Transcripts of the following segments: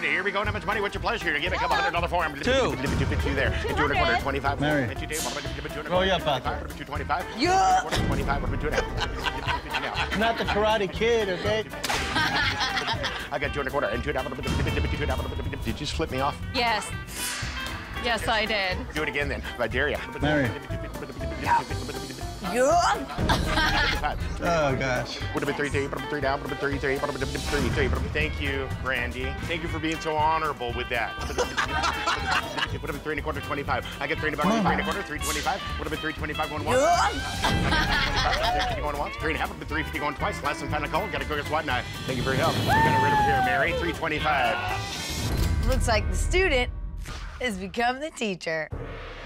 right, here we go. How much money? What's your pleasure? Here? Give me a couple hundred dollar for him. Two. Two there. And two and a quarter, 25. Mary. And two, two, two and Roll you up out there. Two twenty-five. Yeah. Quarter, Twenty-five. What are we doing now? Not the Karate Kid, okay? I got two and a quarter and two and a quarter. Two and a quarter. Did you just flip me off? Yes. Yes, I did. Do it again then. I dare you. Mary. Yeah. Oh, gosh. Would have been three, three, would have been three down, would have been three, three, would have been three, three. would have been- Thank you, Randy. Thank you for being so honorable with that. Would have been three and a quarter, 25. I get three and a quarter, three and a quarter, three twenty-five. Would have been three twenty-five going once. Three fifty going once. Three and a half. Would have been three fifty going twice. Last and final call. Got to go get SWAT knife. Thank you for your help. We're gonna right over here, Mary. Three twenty-five. Looks like the student has become the teacher.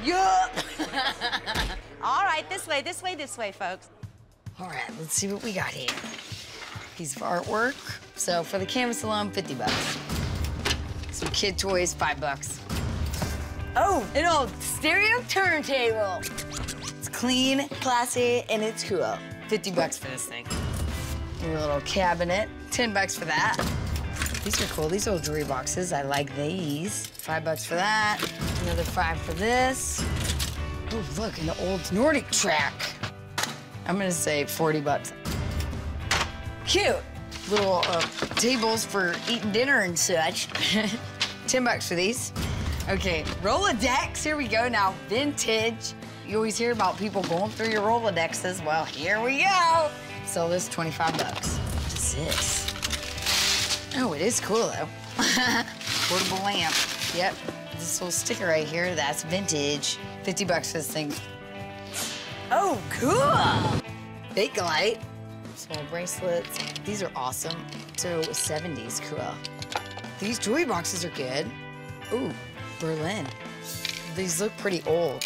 Yeah. All right, this way, this way, this way, folks. All right, let's see what we got here. Piece of artwork. So for the canvas alone, 50 bucks. Some kid toys, five bucks. Oh, an old stereo turntable. It's clean, classy, and it's cool. 50 bucks for this thing. Your little cabinet, 10 bucks for that. These are cool, these old jewelry boxes. I like these. Five bucks for that. Another five for this. Oh, look, an old NordicTrack. I'm gonna say 40 bucks. Cute. Little uh, tables for eating dinner and such. 10 bucks for these. Okay, Rolodex, here we go now, vintage. You always hear about people going through your Rolodexes. Well, here we go. So this 25 bucks. What is this? Oh, it is cool though. Portable lamp. Yep. This little sticker right here, that's vintage. 50 bucks for this thing. Oh, cool. Fake light. Small bracelets. These are awesome. So 70s, cool. These jewelry boxes are good. Ooh, Berlin. These look pretty old.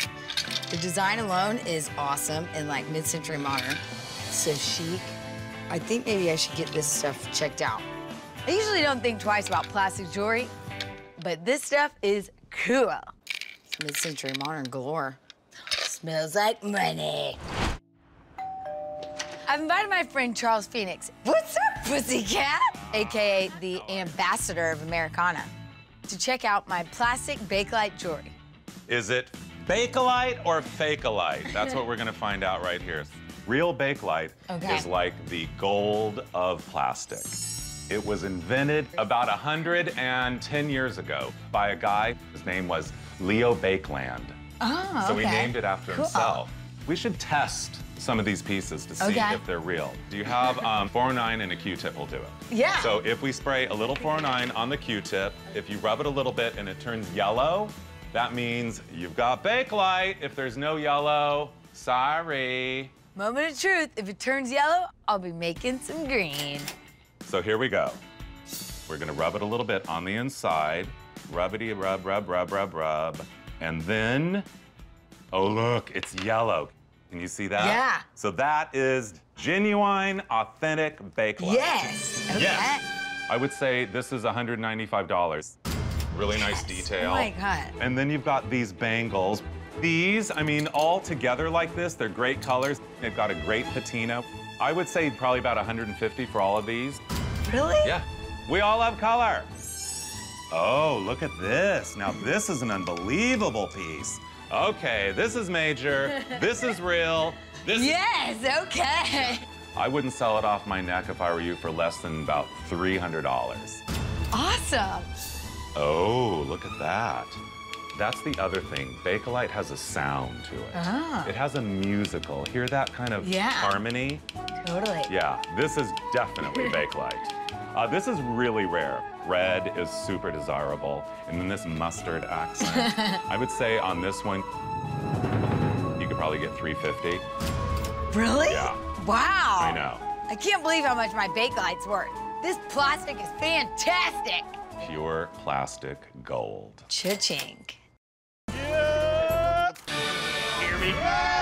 The design alone is awesome and like mid-century modern. So chic. I think maybe I should get this stuff checked out. I usually don't think twice about plastic jewelry, but this stuff is cool. It's mid-century modern galore. Smells like money. I've invited my friend Charles Phoenix. What's up, pussycat? AKA the ambassador of Americana, to check out my plastic Bakelite jewelry. Is it Bakelite or Fakealite? That's what we're gonna find out right here. Real Bakelite Okay. is like the gold of plastic. It was invented about 110 years ago by a guy. His name was Leo Baekeland. Oh, So he named it after Cool. himself. We should test some of these pieces to see Okay. if they're real. Do you have um, 409 and a Q-tip will do it? Yeah. So if we spray a little 409 on the Q-tip, if you rub it a little bit and it turns yellow, that means you've got Bakelite. If there's no yellow, sorry. Moment of truth. If it turns yellow, I'll be making some green. So here we go. We're gonna rub it a little bit on the inside. Rubbity rub, rub, rub, rub, rub. And then, oh look, it's yellow. Can you see that? Yeah. So that is genuine, authentic Bakelite. Yes. Okay. Yes. I would say this is $195. Really nice detail. Oh my God. And then you've got these bangles. These, I mean, all together like this, they're great colors. They've got a great patina. I would say probably about 150 for all of these. Really? Yeah. We all have color. Oh, look at this. Now, this is an unbelievable piece. Okay, this is major. this is real. This Yes, okay. I wouldn't sell it off my neck if I were you for less than about $300. Awesome. Oh, look at that. That's the other thing. Bakelite has a sound to it. Ah. It has a musical. Hear that kind of Yeah. harmony? Totally. Yeah, this is definitely Bakelite. Uh, this is really rare. Red is super desirable. And then this mustard accent. I would say on this one, you could probably get 350. Really? Yeah. Wow. I know. I can't believe how much my Bakelite's worth. This plastic is fantastic. Pure plastic gold. Cha-ching. Hear me?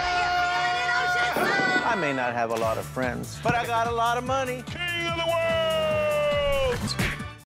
I may not have a lot of friends, but I got a lot of money. King of the world!